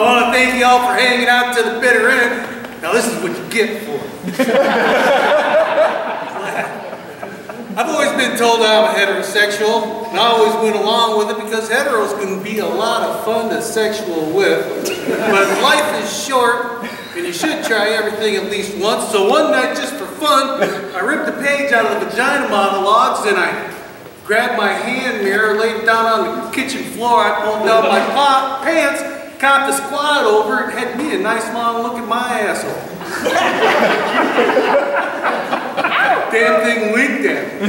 I want to thank you all for hanging out to the bitter end. Now this is what you get for it. I've always been told I'm a heterosexual, and I always went along with it because heteros can be a lot of fun to sexual with. But life is short, and you should try everything at least once. So one night, just for fun, I ripped a page out of the vagina monologues, and I grabbed my hand mirror, laid it down on the kitchen floor. I pulled down my pa- pants, copped a squad over, and had me a nice long look at my asshole. Damn thing winked at me.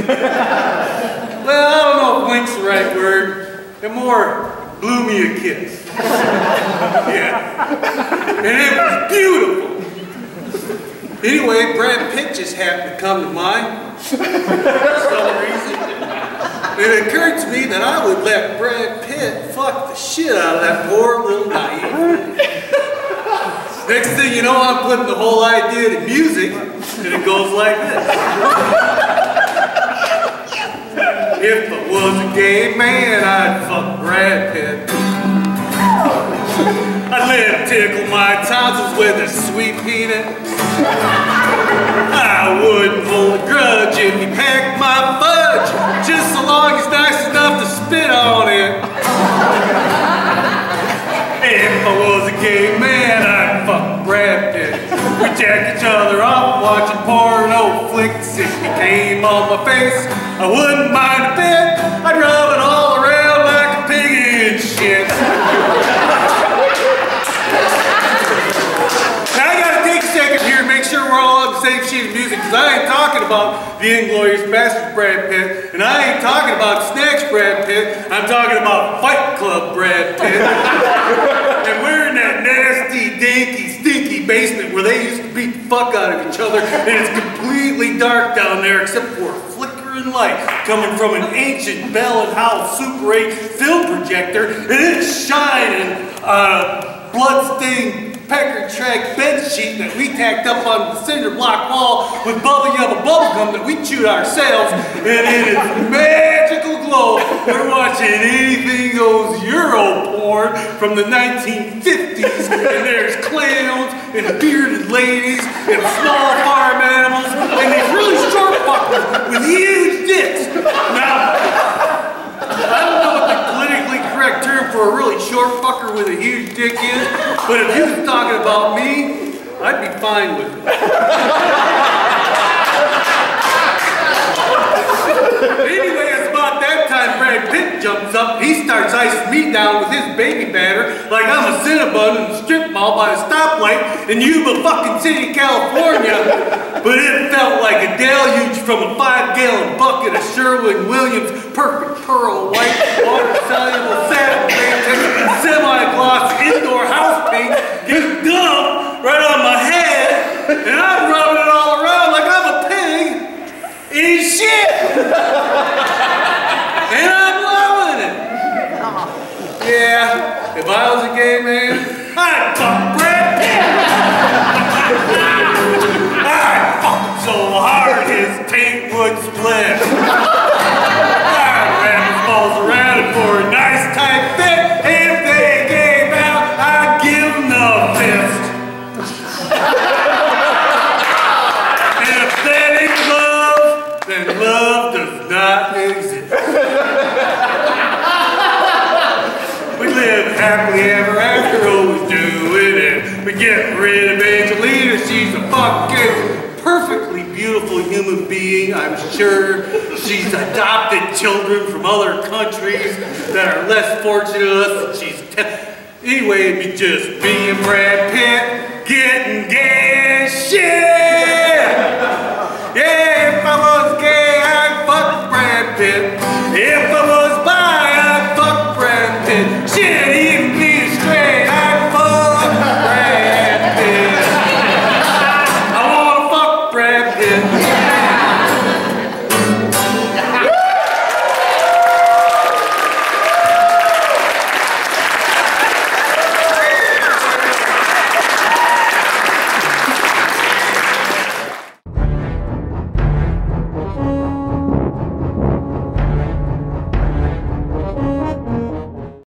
Well, I don't know if wink's the right word. It more blew me a kiss. yeah. And it was beautiful. Anyway, Brad Pitt just happened to come to mind for some reason. It occurred to me that I would let Brad Pitt fuck the shit out of that poor little naive. Next thing you know, I'm putting the whole idea to music, and it goes like this. If I was a gay man, I'd fuck Brad Pitt. I'd let him tickle my tonsils with a sweet peanut. Ah. If he came on my face, I wouldn't mind a bit. I'd rub it all around like a pig in shit. Now I gotta take a second here and make sure we're all on the same sheet of music, because I ain't talking about the Inglourious Basterds Brad Pitt, and I ain't talking about Snatch Brad Pitt, I'm talking about Fight Club Brad Pitt. and we're in that nasty, danky, stinky basement where they used to fuck out of each other, and it's completely dark down there except for a flickering light coming from an ancient Bell and Howell Super 8 film projector, and it's shining on a blood-stained Pecker track bed sheet that we tacked up on the cinder block wall with bubble yubba bubble gum that we chewed ourselves, and it is magical glow. We're watching anything goes Euro porn from the 1950s, and there's clowns and bearded ladies and small farm animals and these really short fuckers with huge dicks. Now, I don't know what the politically correct term for a really short fucker with a huge dick is, but if you was talking about me, I'd be fine with it. anyway, it's about that time Brad Pitt jumps up. He starts icing me down with his baby batter like I'm a Cinnabon in a strip mall by a stoplight in Yuba fucking City, California. But it felt like a deluge from a five-gallon bucket of Sherwin-Williams perfect pearl white water-soluble satin latex semi-gloss indoor house paint getting dumped right on my head, and I'm rubbing it all around like I'm a pig in shit. And it. Yeah, if I was a gay man, I'd fuck Brad Pitt. I'd fuck him so hard his taint would split. I'd wrap his balls around it for a nice tight fit. If they gave out, I'd give them the fist. And if that ain't love, then love does not exist. We live happily ever after, always doing it. We get rid of Angelina, she's a fucking perfectly beautiful human being, I'm sure. She's adopted children from other countries that are less fortunate than us. She's anyway, it'd be just and Brad Pitt getting gay as shit.